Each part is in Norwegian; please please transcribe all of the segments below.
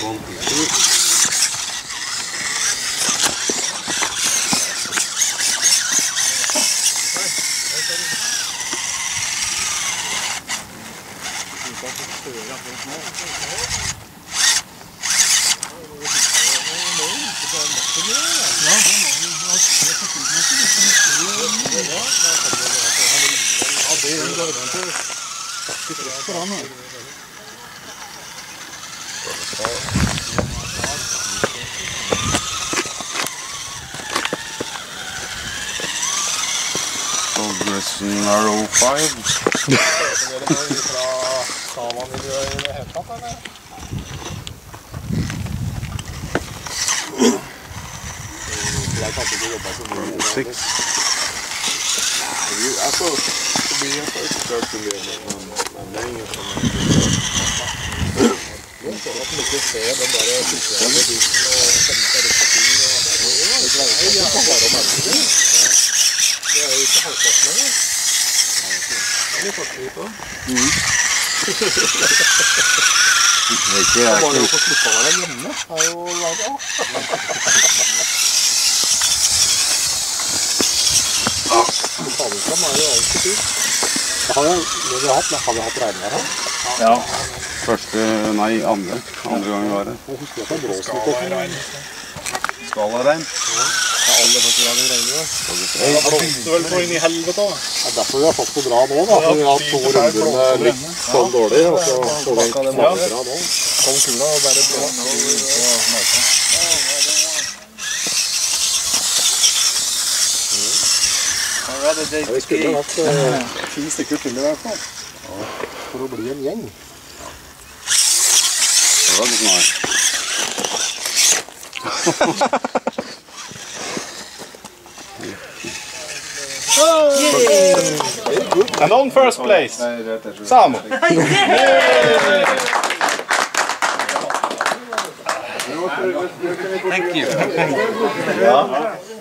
one, two, three. Ja, det er en Progressing R05. six. I thought it be your first truck to but my, my, my name is coming. Altså, det og komme seg rundt på men, Og, det er ingen som Det er jo ikke halvparten jeg Bare er å få slippa å være hjemme. Er jo laget Lokalutgang er jo alltid fint. Har vi, vi har hatt, har vi hatt regnvær her? Ja. Første Nei, andre. Andre gang vi var her. Husker at det blåser litt. Skalaregn. Det er aller første gang det regner. Det begynte vel på inn i helvete òg. Det er derfor vi har fått det bra nå. da. For vi har hatt to runder med litt sånn dårlig, og så får vi knallbra nå. Kom kula og bare blå. Ja, vi skulle hatt ti stykker til i hvert fall. For å bli en gjeng. Det var litt nice. And on first place, Sam. Thank you.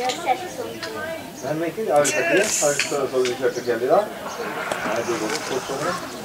Men ikke, har du sett det? Har du så du kjørte fjell i dag? Nei, det går fort sånn.